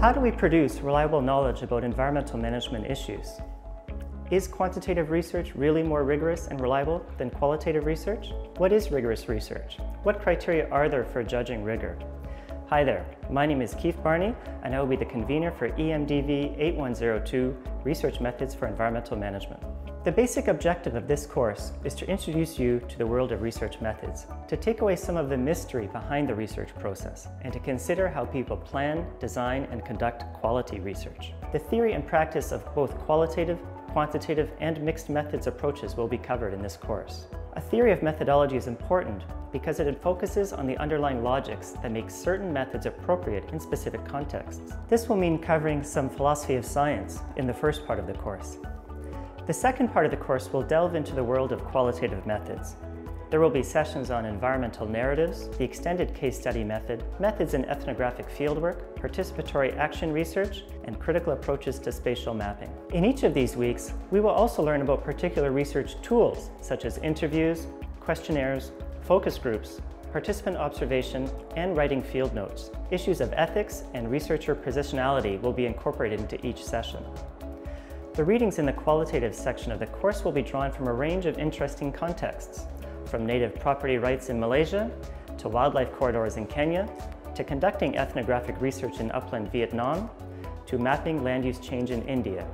How do we produce reliable knowledge about environmental management issues? Is quantitative research really more rigorous and reliable than qualitative research? What is rigorous research? What criteria are there for judging rigor? Hi there, my name is Keith Barney and I will be the convener for EMDV 8102 Research Methods for Environmental Management. The basic objective of this course is to introduce you to the world of research methods, to take away some of the mystery behind the research process, and to consider how people plan, design, and conduct quality research. The theory and practice of both qualitative quantitative, and mixed methods approaches will be covered in this course. A theory of methodology is important because it focuses on the underlying logics that make certain methods appropriate in specific contexts. This will mean covering some philosophy of science in the first part of the course. The second part of the course will delve into the world of qualitative methods, there will be sessions on environmental narratives, the extended case study method, methods in ethnographic fieldwork, participatory action research, and critical approaches to spatial mapping. In each of these weeks, we will also learn about particular research tools, such as interviews, questionnaires, focus groups, participant observation, and writing field notes. Issues of ethics and researcher positionality will be incorporated into each session. The readings in the qualitative section of the course will be drawn from a range of interesting contexts, from native property rights in Malaysia, to wildlife corridors in Kenya, to conducting ethnographic research in upland Vietnam, to mapping land use change in India.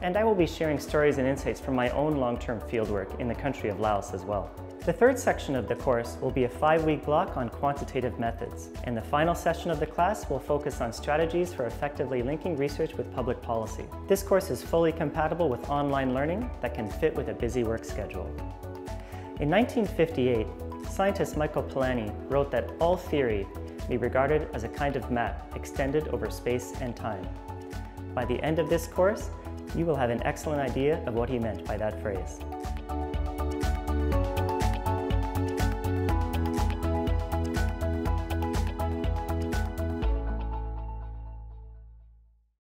And I will be sharing stories and insights from my own long-term fieldwork in the country of Laos as well. The third section of the course will be a five-week block on quantitative methods, and the final session of the class will focus on strategies for effectively linking research with public policy. This course is fully compatible with online learning that can fit with a busy work schedule. In 1958, scientist Michael Polanyi wrote that all theory be regarded as a kind of map extended over space and time. By the end of this course, you will have an excellent idea of what he meant by that phrase.